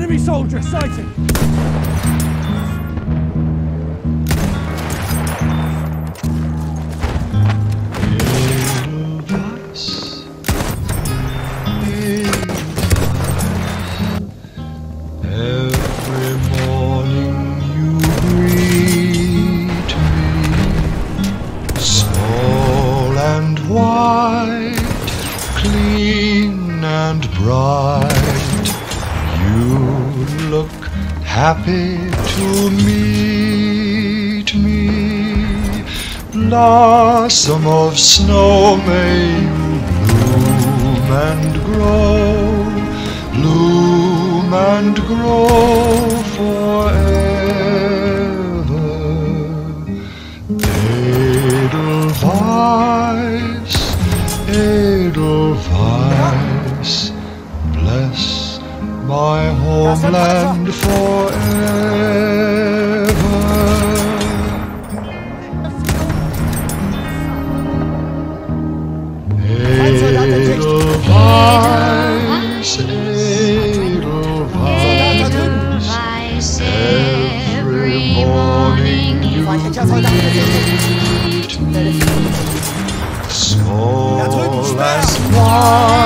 Enemy soldier sighted! Every morning you greet me, small and white, clean and bright. You look happy to meet me, blossom of snow, may you bloom and grow, bloom and grow forever. Edelweiss, Edelweiss, my homeland forever. Edelweiss, Edelweiss, every morning you me, small and white,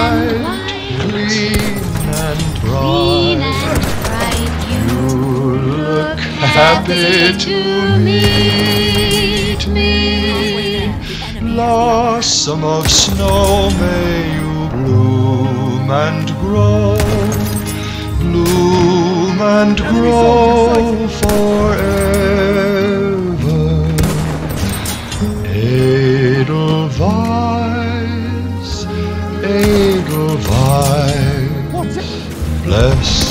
happy to meet me. Blossom of snow, may you bloom and grow, bloom and grow forever. Edelweiss, Edelweiss, bless